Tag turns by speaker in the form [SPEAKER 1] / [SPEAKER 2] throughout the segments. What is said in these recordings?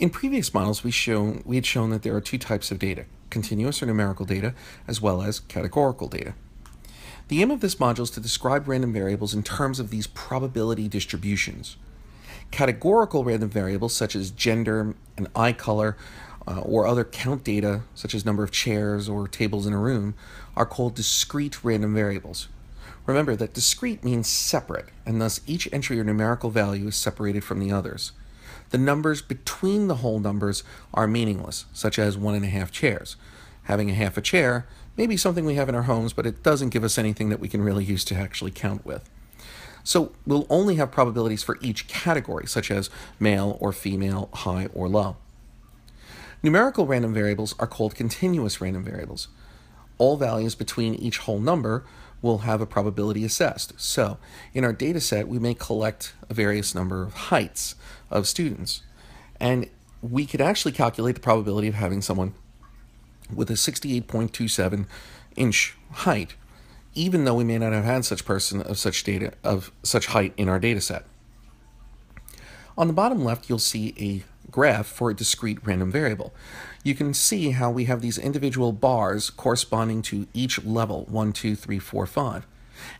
[SPEAKER 1] In previous models, we, we had shown that there are two types of data, continuous or numerical data, as well as categorical data. The aim of this module is to describe random variables in terms of these probability distributions. Categorical random variables, such as gender and eye color, uh, or other count data, such as number of chairs or tables in a room, are called discrete random variables. Remember that discrete means separate, and thus each entry or numerical value is separated from the others. The numbers between the whole numbers are meaningless, such as one and a half chairs. Having a half a chair may be something we have in our homes, but it doesn't give us anything that we can really use to actually count with. So we'll only have probabilities for each category, such as male or female, high or low. Numerical random variables are called continuous random variables. All values between each whole number will have a probability assessed. So, in our data set, we may collect a various number of heights of students. And we could actually calculate the probability of having someone with a 68.27 inch height, even though we may not have had such person of such data of such height in our data set. On the bottom left, you'll see a graph for a discrete random variable. You can see how we have these individual bars corresponding to each level, 1, 2, 3, 4, 5.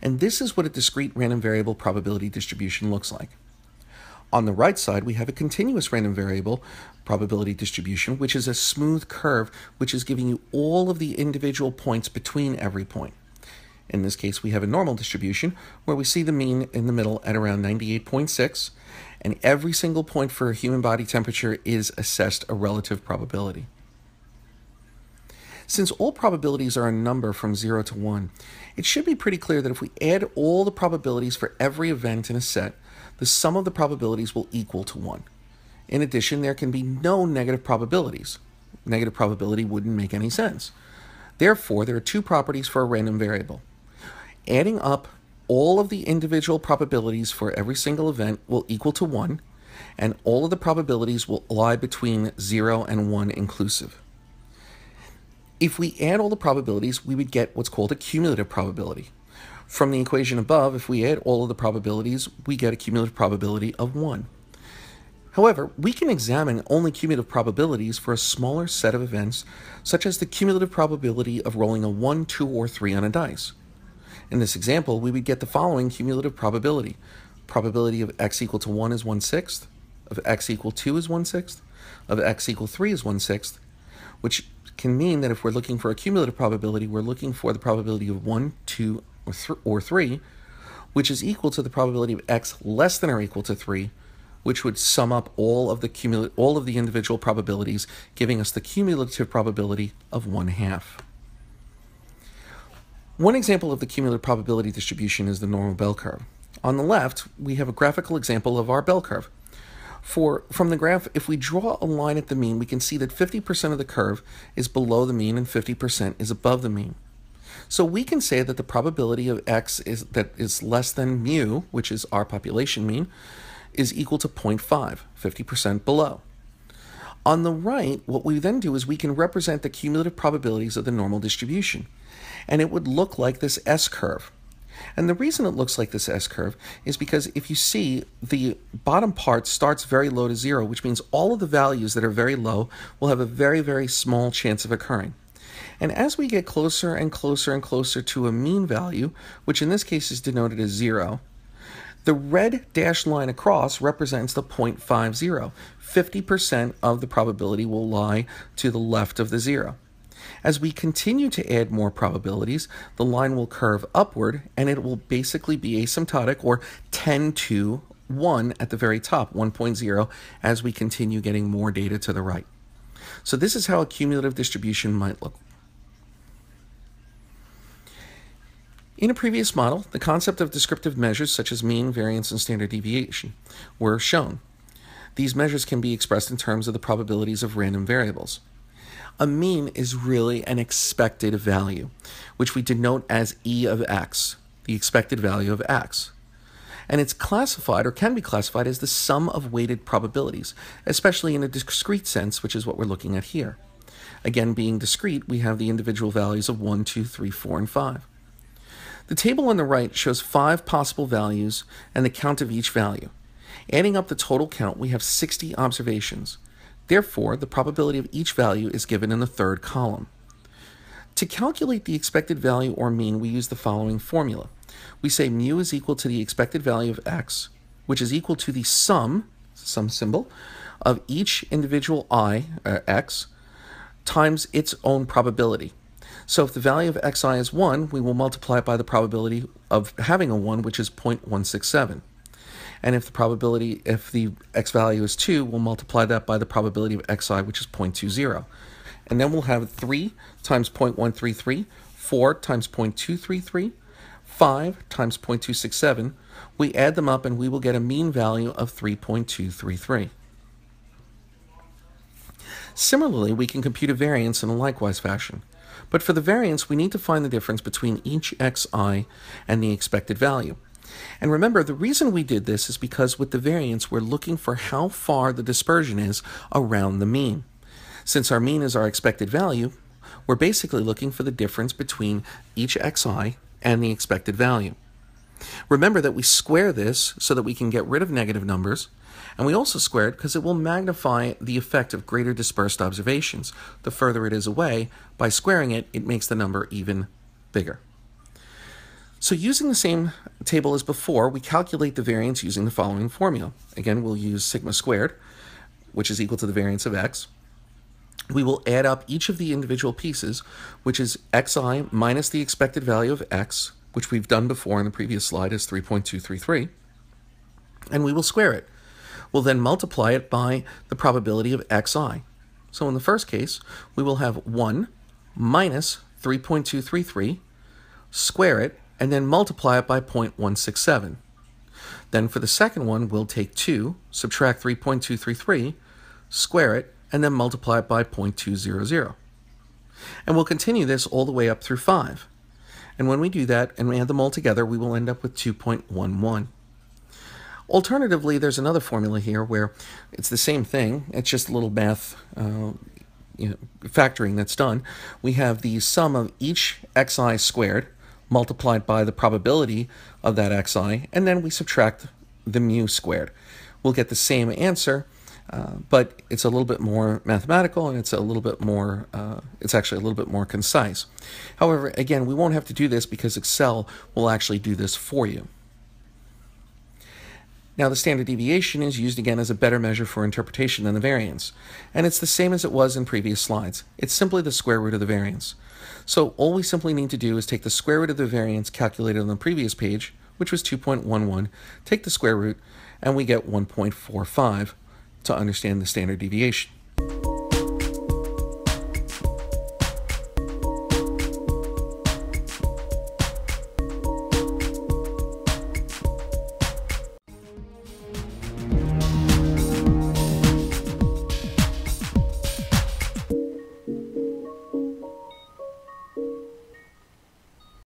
[SPEAKER 1] And this is what a discrete random variable probability distribution looks like. On the right side, we have a continuous random variable probability distribution, which is a smooth curve, which is giving you all of the individual points between every point. In this case, we have a normal distribution where we see the mean in the middle at around 98.6, and every single point for a human body temperature is assessed a relative probability. Since all probabilities are a number from 0 to 1, it should be pretty clear that if we add all the probabilities for every event in a set, the sum of the probabilities will equal to 1. In addition, there can be no negative probabilities. Negative probability wouldn't make any sense. Therefore, there are two properties for a random variable. Adding up all of the individual probabilities for every single event will equal to 1, and all of the probabilities will lie between 0 and 1 inclusive. If we add all the probabilities, we would get what's called a cumulative probability. From the equation above, if we add all of the probabilities, we get a cumulative probability of 1. However, we can examine only cumulative probabilities for a smaller set of events, such as the cumulative probability of rolling a 1, 2, or 3 on a dice. In this example, we would get the following cumulative probability. Probability of x equal to 1 is 1 sixth, of x equal 2 is 1 sixth, of x equal 3 is 1 sixth, which can mean that if we're looking for a cumulative probability, we're looking for the probability of 1, 2, or, th or 3, which is equal to the probability of x less than or equal to 3, which would sum up all of the cumul- all of the individual probabilities, giving us the cumulative probability of 1 half. One example of the cumulative probability distribution is the normal bell curve. On the left, we have a graphical example of our bell curve. For From the graph, if we draw a line at the mean, we can see that 50% of the curve is below the mean and 50% is above the mean. So we can say that the probability of x is that is less than mu, which is our population mean, is equal to 0.5, 50% below. On the right, what we then do is we can represent the cumulative probabilities of the normal distribution and it would look like this S curve. And the reason it looks like this S curve is because if you see the bottom part starts very low to zero, which means all of the values that are very low will have a very, very small chance of occurring. And as we get closer and closer and closer to a mean value, which in this case is denoted as zero, the red dashed line across represents the 0.50. 50% of the probability will lie to the left of the zero. As we continue to add more probabilities, the line will curve upward and it will basically be asymptotic or 10 to 1 at the very top, 1.0, as we continue getting more data to the right. So this is how a cumulative distribution might look. In a previous model, the concept of descriptive measures such as mean, variance, and standard deviation were shown. These measures can be expressed in terms of the probabilities of random variables. A mean is really an expected value, which we denote as E of x, the expected value of x. And it's classified or can be classified as the sum of weighted probabilities, especially in a discrete sense, which is what we're looking at here. Again, being discrete, we have the individual values of 1, 2, 3, 4, and 5. The table on the right shows five possible values and the count of each value. Adding up the total count, we have 60 observations. Therefore, the probability of each value is given in the third column. To calculate the expected value or mean, we use the following formula. We say mu is equal to the expected value of x, which is equal to the sum, sum symbol, of each individual i, uh, x, times its own probability. So if the value of xi is 1, we will multiply it by the probability of having a 1, which is 0.167. And if the probability, if the x value is 2, we'll multiply that by the probability of xi, which is 0.20. And then we'll have 3 times 0.133, 4 times 0.233, 5 times 0.267. We add them up and we will get a mean value of 3.233. Similarly, we can compute a variance in a likewise fashion. But for the variance, we need to find the difference between each xi and the expected value. And remember, the reason we did this is because with the variance, we're looking for how far the dispersion is around the mean. Since our mean is our expected value, we're basically looking for the difference between each xi and the expected value. Remember that we square this so that we can get rid of negative numbers, and we also square it because it will magnify the effect of greater dispersed observations. The further it is away, by squaring it, it makes the number even bigger. So using the same table as before, we calculate the variance using the following formula. Again, we'll use sigma squared, which is equal to the variance of x. We will add up each of the individual pieces, which is xi minus the expected value of x, which we've done before in the previous slide is 3.233, and we will square it. We'll then multiply it by the probability of xi. So in the first case, we will have 1 minus 3.233, square it, and then multiply it by 0.167. Then for the second one, we'll take 2, subtract 3.233, square it, and then multiply it by 0.200. And we'll continue this all the way up through 5. And when we do that and we add them all together, we will end up with 2.11. Alternatively, there's another formula here where it's the same thing. It's just a little math uh, you know, factoring that's done. We have the sum of each xi squared multiplied by the probability of that xi, and then we subtract the mu squared. We'll get the same answer, uh, but it's a little bit more mathematical and it's a little bit more, uh, it's actually a little bit more concise. However, again, we won't have to do this because Excel will actually do this for you. Now, the standard deviation is used again as a better measure for interpretation than the variance, and it's the same as it was in previous slides. It's simply the square root of the variance. So all we simply need to do is take the square root of the variance calculated on the previous page, which was 2.11, take the square root, and we get 1.45 to understand the standard deviation.